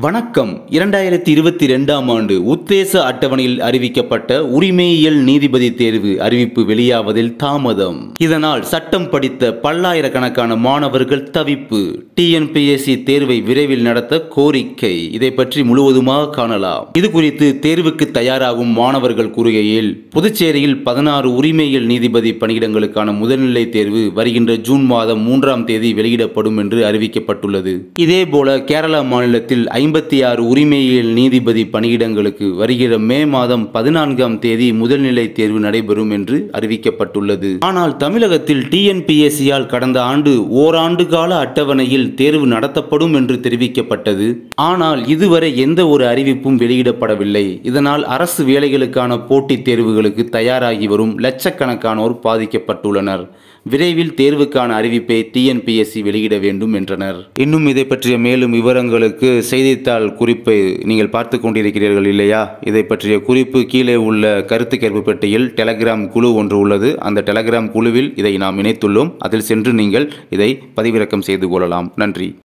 வணக்கம். இரண்டாயிரத்தி இருபத்தி ரெண்டாம் ஆண்டு உத்தேச அட்டவணையில் அறிவிக்கப்பட்ட உரிமையியல் நீதிபதி தேர்வு அறிவிப்பு வெளியாவதில் தாமதம். இதனால் சட்டம் படித்த பல்லாயிரக்கணக்கான மாணவர்கள் தவிப்பு. டிஎன்பிஎஸ்சி தேர்வை விரைவில் நடத்த கோரிக்கை. இதை பற்றி முழுவதுமாக காணலாம். இது குறித்து தேர்வுக்கு தயாராகும் மாணவர்கள் கூறுகையில் புதுச்சேரியில் பதினாறு உரிமையியல் நீதிபதி பணியிடங்களுக்கான முதல்நிலை தேர்வு வருகின்ற ஜூன் மாதம் மூன்றாம் தேதி வெளியிடப்படும் என்று அறிவிக்கப்பட்டுள்ளது. இதேபோல கேரளா மாநிலத்தில் ஐம்பது ஐம்பத்தி ஆறு உரிமையியல் நீதிபதி பணியிடங்களுக்கு வருகிற மே மாதம் பதினான்காம் தேதி முதல்நிலை தேர்வு நடைபெறும் என்று அறிவிக்கப்பட்டுள்ளது. ஆனால் தமிழகத்தில் டிஎன்பிஎஸ்சியால் கடந்த ஆண்டு ஓராண்டு கால அட்டவணையில் தேர்வு நடத்தப்படும் என்று தெரிவிக்கப்பட்டது. ஆனால் இதுவரை எந்த ஒரு அறிவிப்பும் வெளியிடப்படவில்லை. இதனால் அரசு வேலைகளுக்கான போட்டித் தேர்வுகளுக்கு தயாராகி வரும் லட்சக்கணக்கானோர் பாதிக்கப்பட்டுள்ளனர். விரைவில் தேர்வுக்கான அறிவிப்பை டிஎன்பிஎஸ்சி வெளியிட வேண்டும் என்றனர். இன்னும் இதை பற்றிய மேலும் விவரங்களுக்கு செய்தி செய்தித்தாள் குறிப்பை நீங்கள் பார்த்து கொண்டிருக்கிறீர்கள் இல்லையா? இதை பற்றிய குறிப்பு கீழே உள்ள கருத்து கேட்பு பெட்டியில் டெலகிராம் குழு ஒன்று உள்ளது. அந்த டெலகிராம் குழுவில் இதை நாம் இணைத்துள்ளோம். அதில் சென்று நீங்கள் இதை பதிவிறக்கம் செய்து கொள்ளலாம். நன்றி.